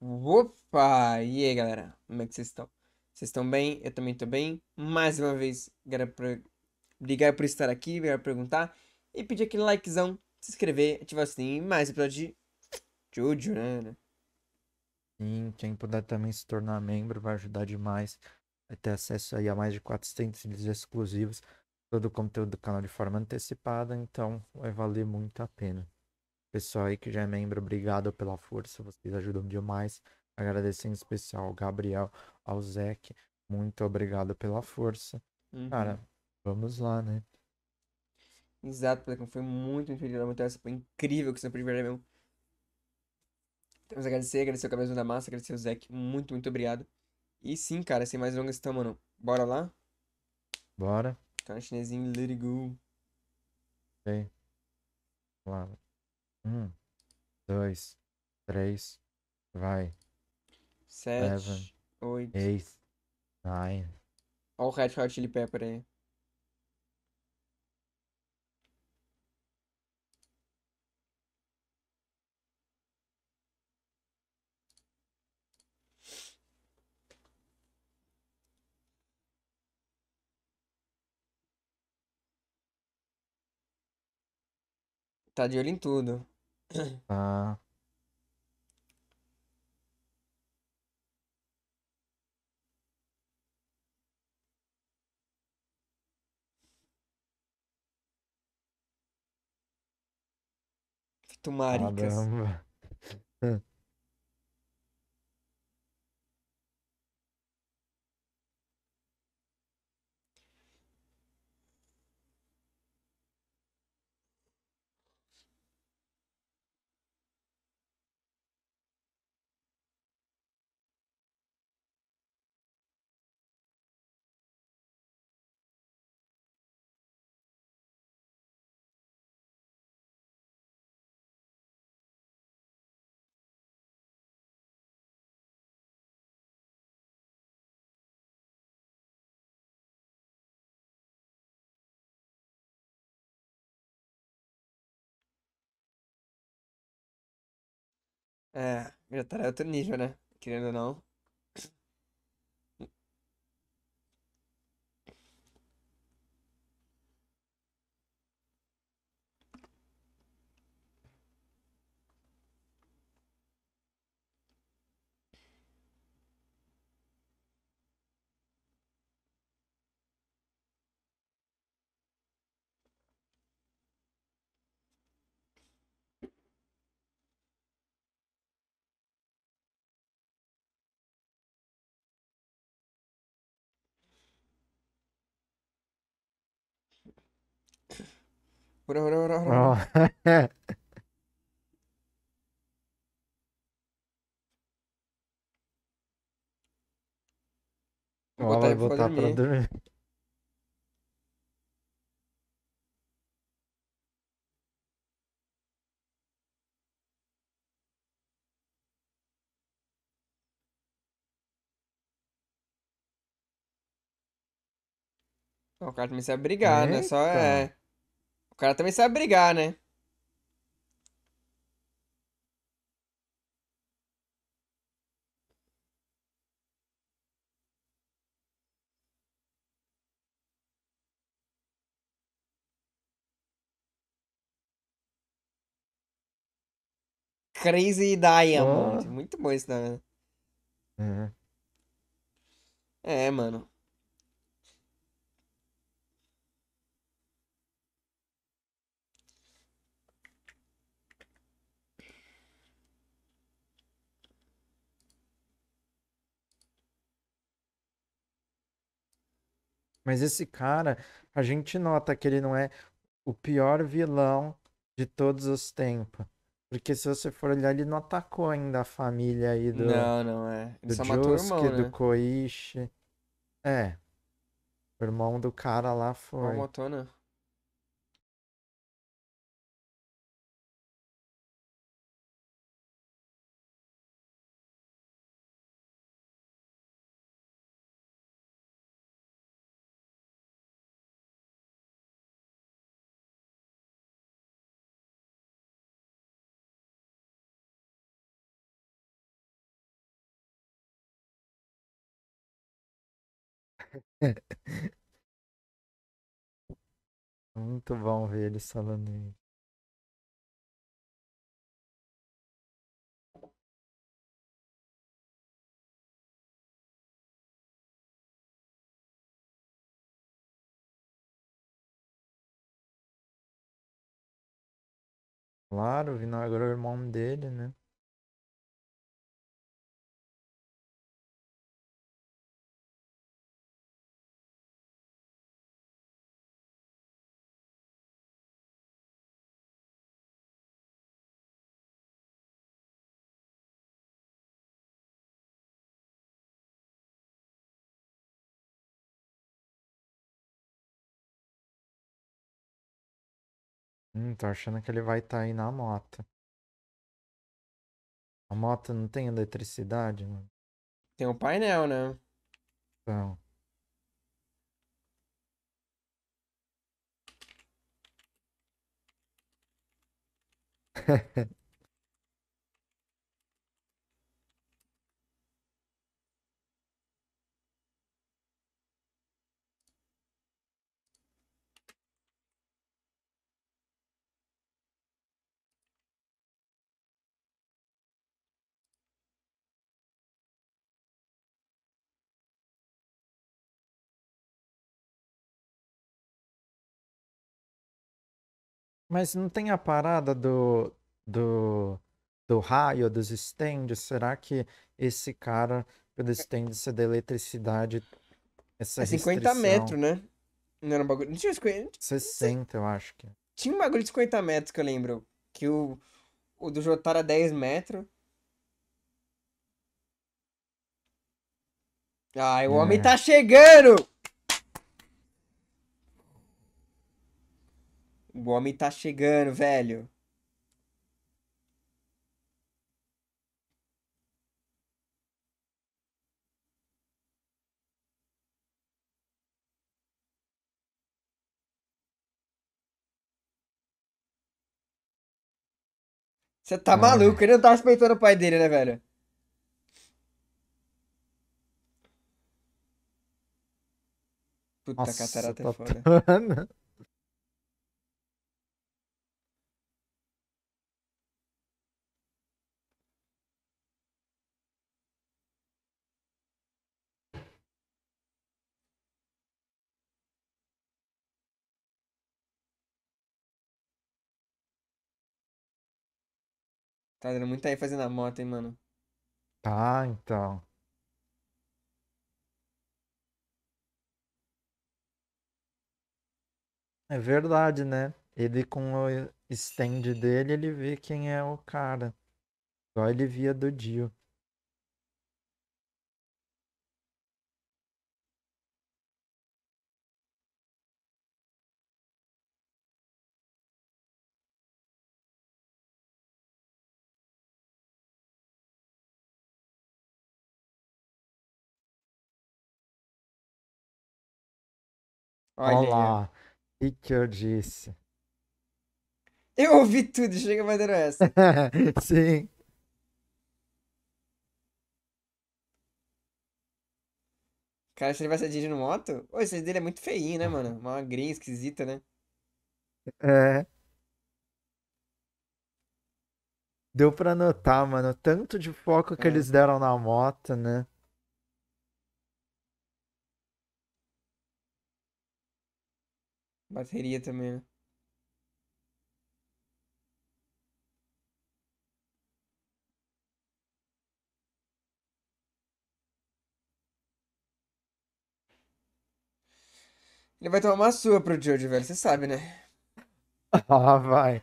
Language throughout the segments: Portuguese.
Opa! E aí, galera? Como é que vocês estão? Vocês estão bem? Eu também tô bem. Mais uma vez, pra... obrigado por estar aqui, obrigado por perguntar. E pedir aquele likezão, se inscrever, ativar o sininho mais episódio de Jojo, né? Sim, quem puder também se tornar membro vai ajudar demais. Vai ter acesso aí a mais de 400 vídeos exclusivos, todo o conteúdo do canal de forma antecipada, então vai valer muito a pena. Pessoal aí que já é membro, obrigado pela força, vocês ajudam demais. Agradecer em especial ao Gabriel, ao Zeke, muito obrigado pela força. Uhum. Cara, vamos lá, né? Exato, Plecão, foi muito, feliz. Muito essa foi incrível que você pôde ver mesmo. Temos que agradecer, agradecer o Cabeção da Massa, agradecer o Zeke. Muito, muito obrigado. E sim, cara, sem mais longas, então, mano. Bora lá? Bora? Cara, chinesinho, let it go. Ok. Vamos lá. Um, dois, três, vai. Sete, Seven, oito. Eight, nine. Olha o Red Hot Chili Pepper aí. Tá de olho em tudo. Tá. Tumaricas. Caramba. É, já tá em outro nível, né? Querendo ou não. Ó, Vou botar vai ele pra botar pra dormir. O cara também sabe brigar, né? Só é. O cara também sabe brigar, né? Crazy Diamond. Ó. Muito bom isso, né? É. É, mano. Mas esse cara, a gente nota que ele não é o pior vilão de todos os tempos. Porque se você for olhar, ele não atacou ainda a família aí do, Não, não é. Ele do só Josuke, irmão, do né? Koichi. É. O irmão do cara lá foi. matou, né? Muito bom ver eles falando isso. Claro, Vinagre é o irmão dele, né? Hum, tô achando que ele vai estar aí na moto. A moto não tem eletricidade, mano? Tem um painel, né? Então. Mas não tem a parada do, do, do raio, dos stands? Será que esse cara, pelo stand ser da eletricidade, essa É 50 restrição... metros, né? Não era um bagulho. Não tinha 50. 60, eu acho que. Tinha um bagulho de 50 metros que eu lembro. Que o, o do Jotaro era 10 metros. Ai, o homem É. tá chegando! O homem tá chegando, velho. Você tá É. maluco? Ele não tá respeitando o pai dele, né, velho? Puta, Nossa, catarata é tá foda. Tá dando muita ênfase na moto, hein, mano. Tá, então. É verdade, né? Ele com o stand dele, ele vê quem é o cara. Igual ele via do Dio. Olha Olha aí, ó. lá. O que eu disse? Eu ouvi tudo, chega dando essa. Sim. Cara, se ele vai ser dirigindo moto? Ô, esse dele é muito feinho, né, mano? Uma magrinha esquisita, né? É. Deu pra notar, mano, tanto de foco que É. eles deram na moto, né? Bateria também, né? Ele vai tomar uma sua pro Jojo, velho. Você sabe, né? Ah, vai.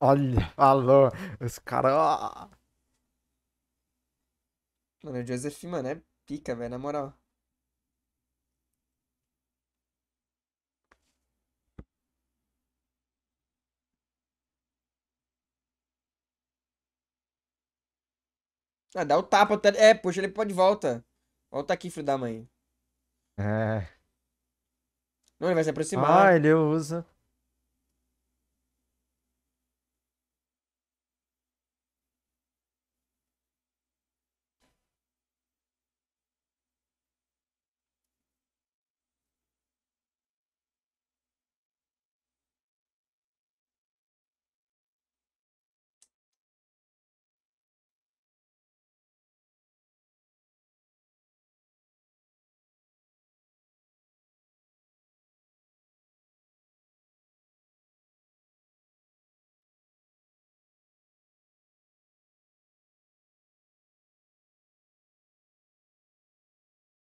Olha, falou. Os caras. Mano, o Joseph, mano, é pica, velho, na moral. Ah, dá o tapa. até- É, puxa ele pô de volta. Volta aqui, filho da mãe. É. Não, ele vai se aproximar. Ah, ele usa.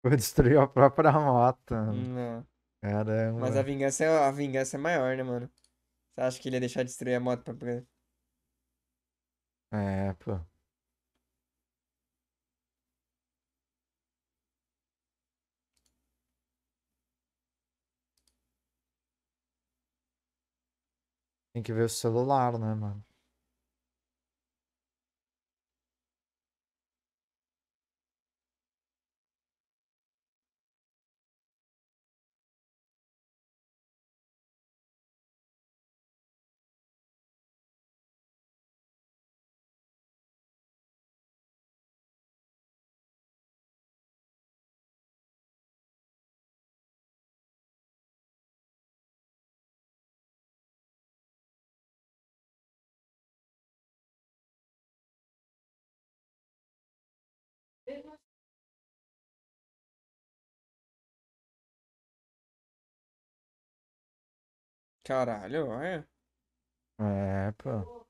Foi destruir a própria moto. Não. Mas a Caramba. vingança é, a vingança é maior, né, mano? Você acha que ele ia deixar de destruir a moto pra- É, pô. Tem que ver o celular, né, mano? Caralho, olha. É, pô.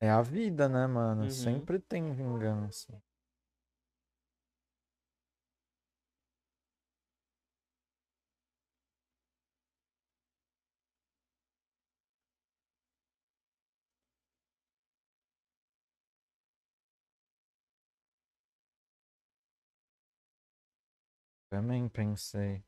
É a vida, né, mano? Uhum. Sempre tem vingança. Também pensei.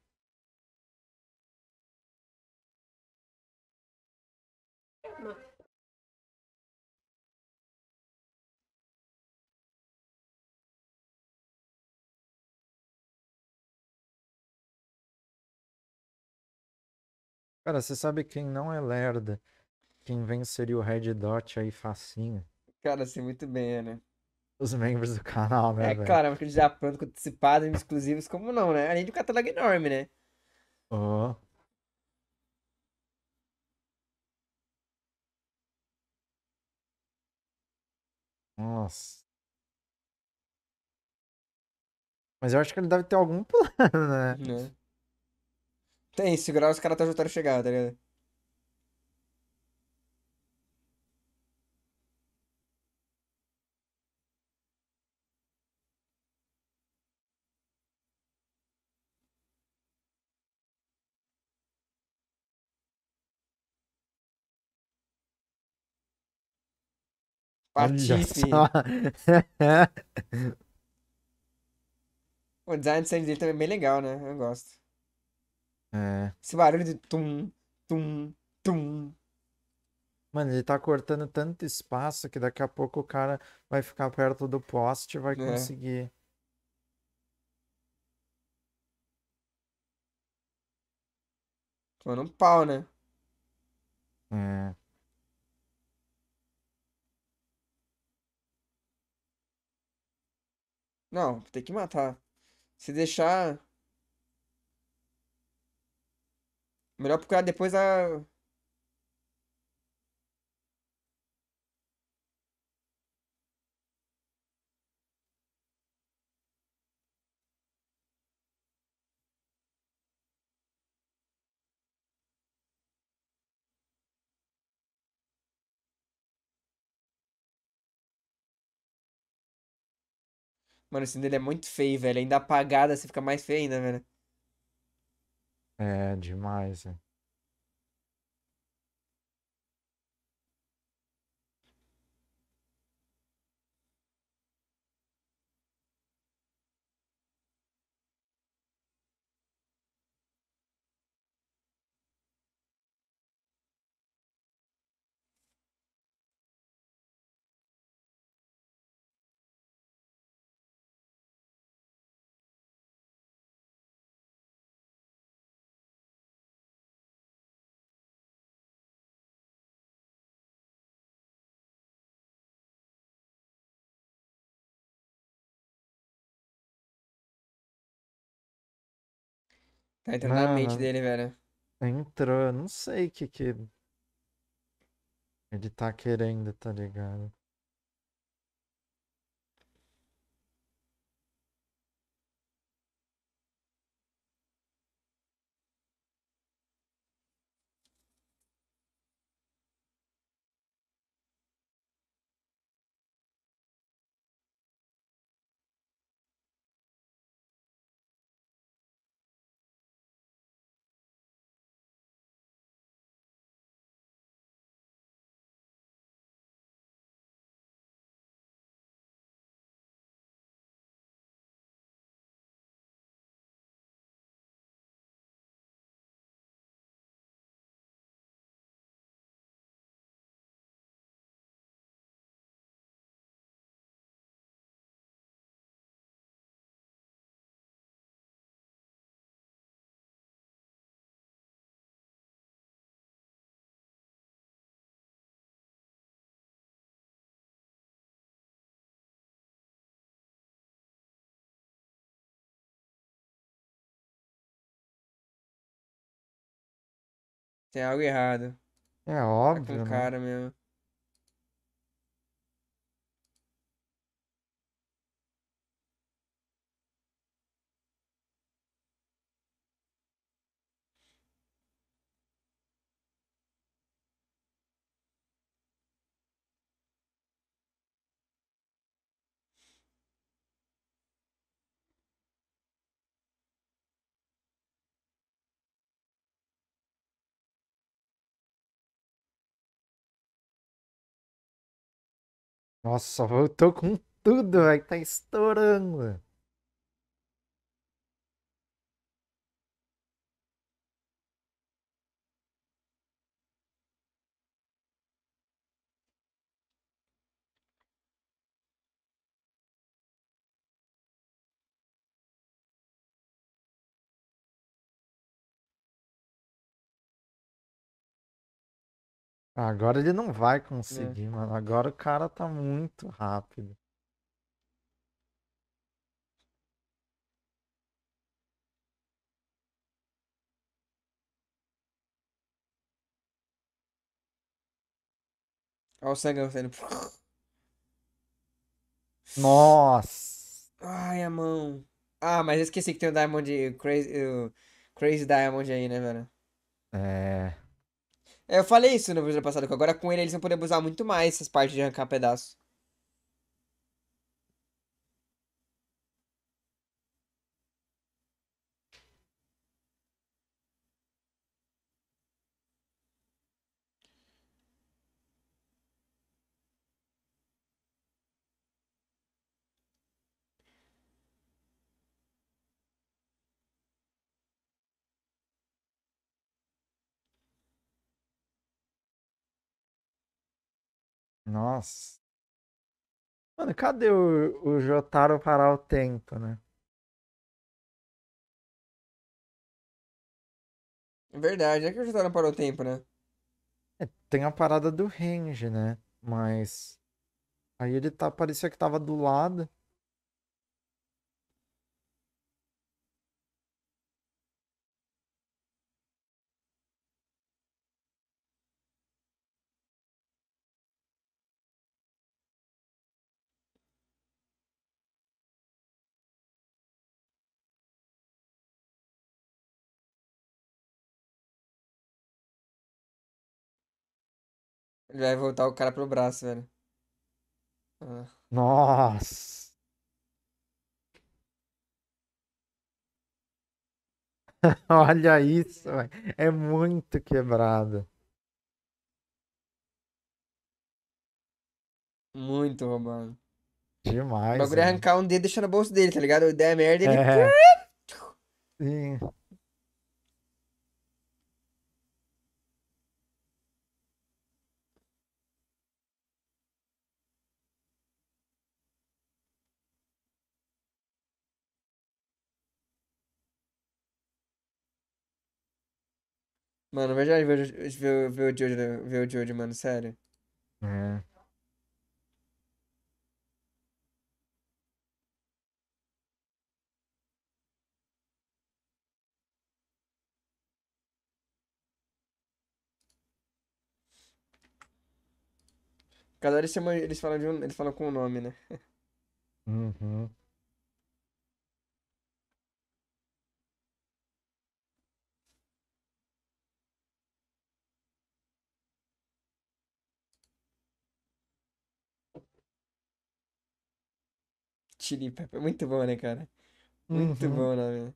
Cara, você sabe quem não é lerda? Quem venceria o Red Dot aí facinho? Cara, assim, muito bem, né? Os membros do canal, né, É velho? claro, mas que já pronto e exclusivos, como não, né? Além do catálogo enorme, né? Ó. Nossa. Mas eu acho que ele deve ter algum plano, né? Né? Tem, segurar os caras até o Jotaro chegar, tá ligado? Patife. O design de dele também é bem legal, né? Eu gosto. É. Esse barulho de tum, tum, tum. Mano, ele tá cortando tanto espaço que daqui a pouco o cara vai ficar perto do poste e vai É. conseguir. Tomando um pau, né? É. Não, tem que matar. Se deixar. Melhor procurar depois a. Mano, esse dele é muito feio, velho. Ainda apagada, você fica mais feio ainda, velho. É demais, é. Tá entrando na mente Mano, dele, velho. entrou. Não sei o que que ele tá querendo, tá ligado? Tem algo errado. É Tá óbvio, com né? cara mesmo. Nossa, voltou com tudo, velho. Tá estourando. Agora ele não vai conseguir, mano. Agora o cara tá muito rápido. Olha o sangue saindo. Nossa. Ai, a mão. Ah, mas eu esqueci que tem o Diamond. Crazy, o Crazy Diamond aí, né, velho? É. É, eu falei isso no vídeo passado, que agora com ele eles vão poder abusar muito mais essas partes de arrancar pedaço. Nossa. Mano, cadê o, o Jotaro parar o tempo, né? É verdade, é que o Jotaro parou o tempo, né? É, tem a parada do range, né? Mas. Aí ele tá. Parecia que tava do lado. Vai voltar o cara pro braço, velho. Ah. Nossa. Olha isso, velho. É muito quebrado. Muito roubado. O Demais. bagulho é arrancar um dedo e deixar no bolso dele, tá ligado? A ideia é merda ele. É. Sim. Mano, verdade, ver, o- ver, o- ver o Jojo, ver o Jojo, mano, sério. É. Cada hora eles chamam, eles falam um, eles falam com o nome, né? Uhum. Chili Pepper, muito bom, né, cara? Muito Uhum. bom o nome.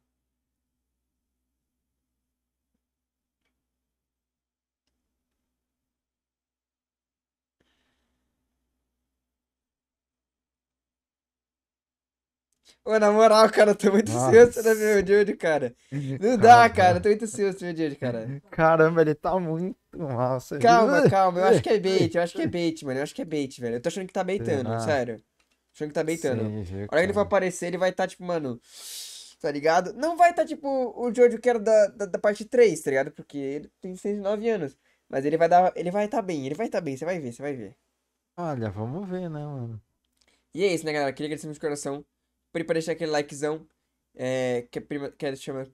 Ô, na moral, cara, eu tô muito ansioso pra ver o Jojo, cara. Não dá, cara, eu tô muito ansioso pra ver o Jojo, cara. Caramba, ele tá muito viu? Calma, calma, eu acho que é bait, eu acho que é bait, mano, eu acho que é bait, velho. Eu tô achando que tá baitando, Será? sério. Achando que tá baitando. Seja, A hora que ele for cara. aparecer, ele vai estar, tipo, mano. Tá ligado? Não vai estar, tipo, o Jojo que era da, da, da parte 3, tá ligado? Porque ele tem 109 anos. Mas ele vai dar. Ele vai estar bem, ele vai estar bem, você vai ver, você vai ver. Olha, vamos ver, né, mano? E é isso, né, galera? Queria agradecer de coração. Por pra deixar aquele likezão. É. Quer, prima, quer, chama,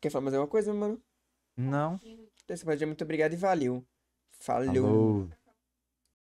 quer falar mais alguma coisa, mano? Não. Então, muito obrigado e valeu. Falou. Falou.